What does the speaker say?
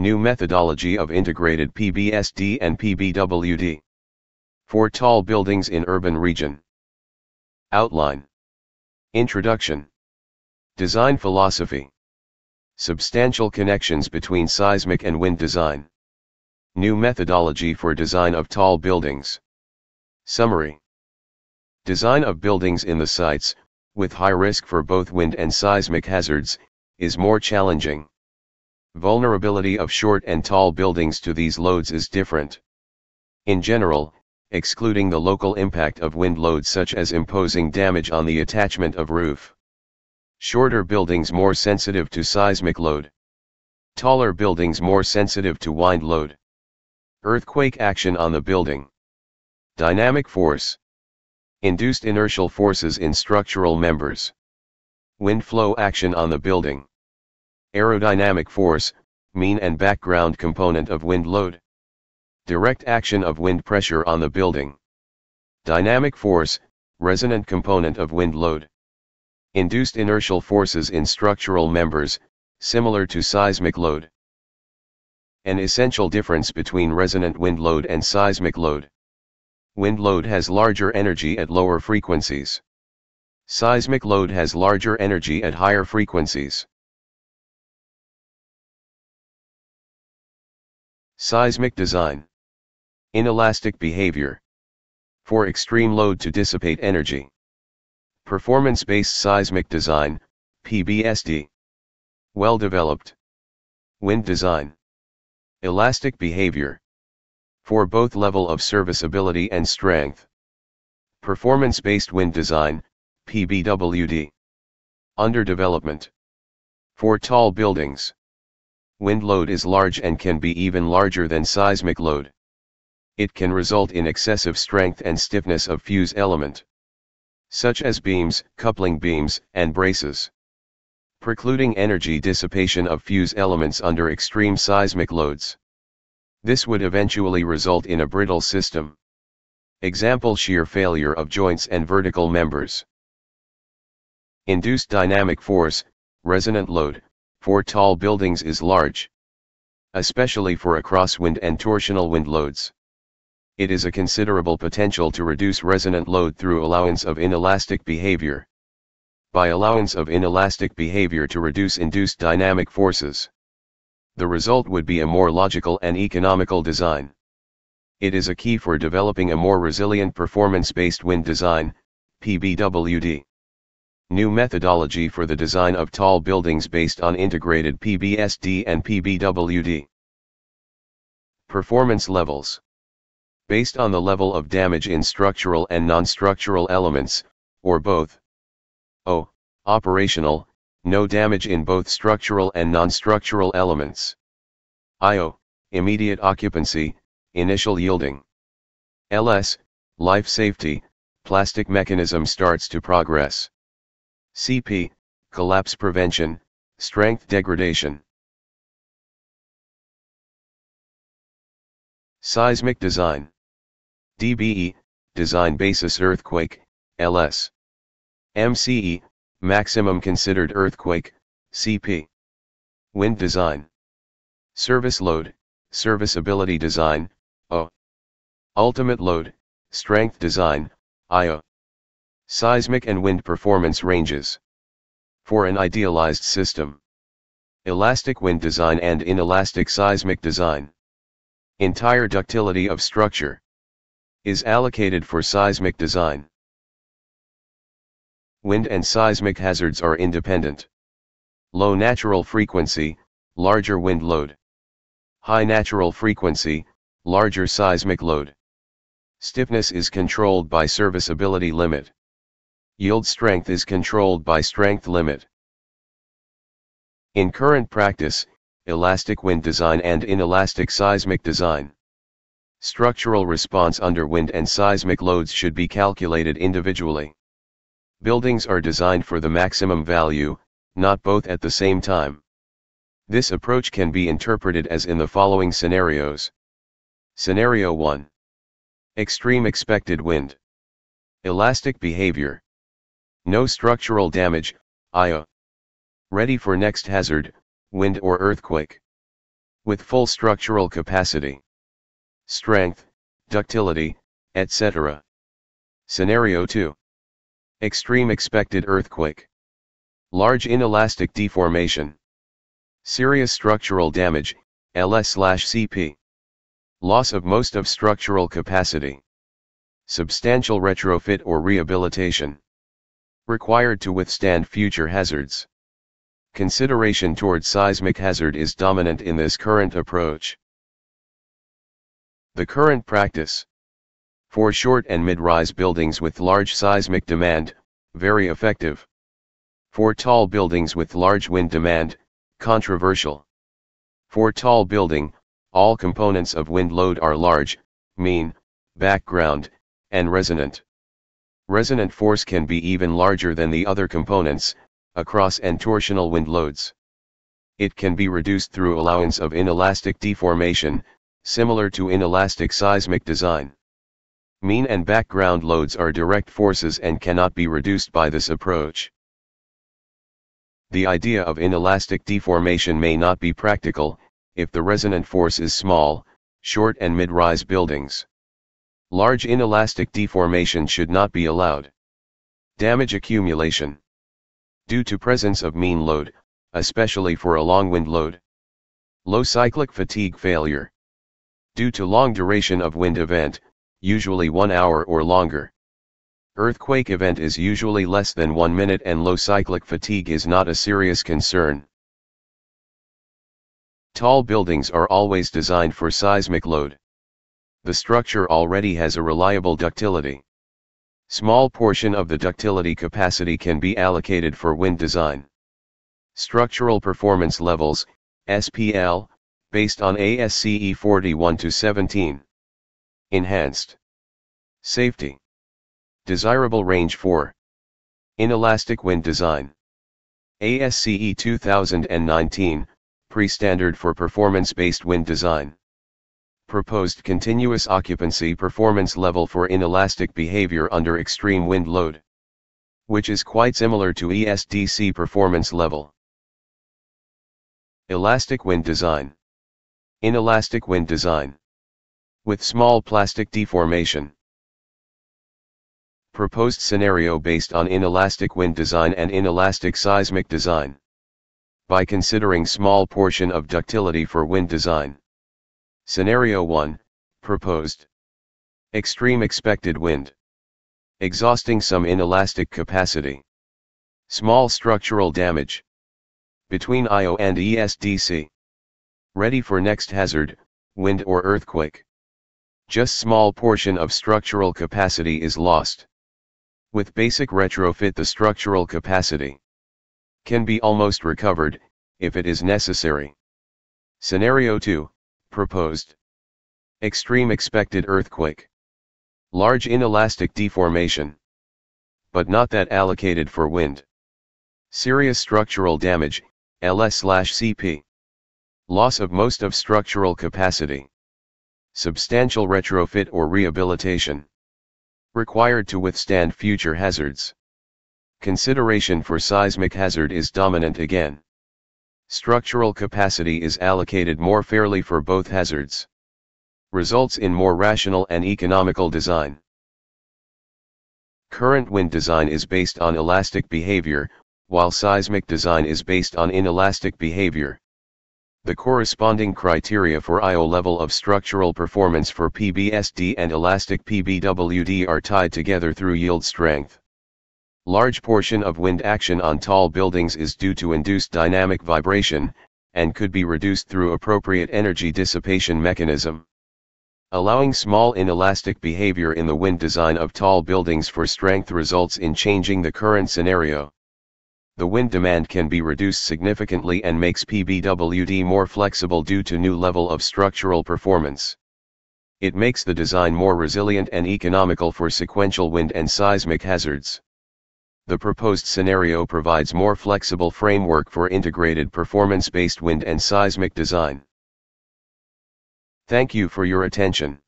New methodology of integrated PBSD and PBWD. For tall buildings in urban region. Outline. Introduction. Design philosophy. Substantial connections between seismic and wind design. New methodology for design of tall buildings. Summary. Design of buildings in the sites, with high risk for both wind and seismic hazards, is more challenging. Vulnerability of short and tall buildings to these loads is different. In general, excluding the local impact of wind loads such as imposing damage on the attachment of roof. Shorter buildings more sensitive to seismic load. Taller buildings more sensitive to wind load. Earthquake action on the building. Dynamic force. Induced inertial forces in structural members. Wind flow action on the building. Aerodynamic force, mean and background component of wind load. Direct action of wind pressure on the building. Dynamic force, resonant component of wind load. Induced inertial forces in structural members, similar to seismic load. An essential difference between resonant wind load and seismic load. Wind load has larger energy at lower frequencies. Seismic load has larger energy at higher frequencies. Seismic design. Inelastic behavior. For extreme load to dissipate energy. Performance-based seismic design, PBSD. Well developed. Wind design. Elastic behavior. For both level of serviceability and strength. Performance-based wind design, PBWD. Under development. For tall buildings. Wind load is large and can be even larger than seismic load. It can result in excessive strength and stiffness of fuse element such as beams, coupling beams, and braces. Precluding energy dissipation of fuse elements under extreme seismic loads. This would eventually result in a brittle system. Example shear failure of joints and vertical members. Induced dynamic force, resonant load, for tall buildings is large. Especially for a crosswind and torsional wind loads it is a considerable potential to reduce resonant load through allowance of inelastic behavior. By allowance of inelastic behavior to reduce induced dynamic forces. The result would be a more logical and economical design. It is a key for developing a more resilient performance-based wind design, PBWD. New methodology for the design of tall buildings based on integrated PBSD and PBWD. Performance levels based on the level of damage in structural and non-structural elements, or both. O. Operational, no damage in both structural and non-structural elements. IO, immediate occupancy, initial yielding. LS, life safety, plastic mechanism starts to progress. CP, collapse prevention, strength degradation. Seismic design. DBE, Design Basis Earthquake, LS. MCE, Maximum Considered Earthquake, CP. Wind Design. Service Load, Serviceability Design, O. Ultimate Load, Strength Design, IO. Seismic and Wind Performance Ranges. For an idealized system. Elastic wind design and inelastic seismic design. Entire ductility of structure is allocated for seismic design. Wind and seismic hazards are independent. Low natural frequency, larger wind load. High natural frequency, larger seismic load. Stiffness is controlled by serviceability limit. Yield strength is controlled by strength limit. In current practice, elastic wind design and inelastic seismic design Structural response under wind and seismic loads should be calculated individually. Buildings are designed for the maximum value, not both at the same time. This approach can be interpreted as in the following scenarios. Scenario 1. Extreme expected wind. Elastic behavior. No structural damage, IO. Ready for next hazard, wind or earthquake. with full structural capacity, strength, ductility, etc. Scenario 2. Extreme expected earthquake. Large inelastic deformation. Serious structural damage, LS/CP. Loss of most of structural capacity. Substantial retrofit or rehabilitation. Required to withstand future hazards. Consideration towards seismic hazard is dominant in this current approach. The current practice. For short and mid-rise buildings with large seismic demand, very effective. For tall buildings with large wind demand, controversial. For tall building, all components of wind load are large, mean, background, and resonant. Resonant force can be even larger than the other components, across and torsional wind loads. It can be reduced through allowance of inelastic deformation, similar to inelastic seismic design. Mean and background loads are direct forces and cannot be reduced by this approach. The idea of inelastic deformation may not be practical, if the resonant force is small, short and mid-rise buildings. Large inelastic deformation should not be allowed. Damage accumulation. Due to presence of mean load, especially for along wind load. Low cyclic fatigue failure. Due to long duration of wind event, usually one hour or longer. Earthquake event is usually less than one minute and low cyclic fatigue is not a serious concern. Tall buildings are always designed for seismic load the structure already has a reliable ductility. Small portion of the ductility capacity can be allocated for wind design. Structural performance levels, SPL, based on ASCE 41 to 17. Enhanced. Safety. Desirable range for Inelastic wind design. ASCE 2019, pre-standard for performance-based wind design proposed continuous occupancy performance level for inelastic behavior under extreme wind load. Which is quite similar to ESDC performance level. Elastic wind design. Inelastic wind design. With small plastic deformation. Proposed scenario based on inelastic wind design and inelastic seismic design. By considering small portion of ductility for wind design. Scenario 1, proposed. Extreme expected wind. Exhausting some inelastic capacity. Small structural damage. Between IO and ESDC. Ready for next hazard, wind or earthquake. Just small portion of structural capacity is lost. With basic retrofit the structural capacity can be almost recovered, if it is necessary. Scenario 2, proposed. Extreme expected earthquake. Large inelastic deformation. But not that allocated for wind. Serious structural damage, LS/CP. Loss of most of structural capacity. Substantial retrofit or rehabilitation. Required to withstand future hazards. Consideration for seismic hazard is dominant again structural capacity is allocated more fairly for both hazards. Results in more rational and economical design. Current wind design is based on elastic behavior, while seismic design is based on inelastic behavior. The corresponding criteria for IO level of structural performance for PBSD and elastic PBWD are tied together through yield strength. Large portion of wind action on tall buildings is due to induced dynamic vibration, and could be reduced through appropriate energy dissipation mechanism. Allowing small inelastic behavior in the wind design of tall buildings for strength results in changing the current scenario. The wind demand can be reduced significantly and makes PBWD more flexible due to new level of structural performance. It makes the design more resilient and economical for sequential wind and seismic hazards the proposed scenario provides more flexible framework for integrated performance-based wind and seismic design. Thank you for your attention.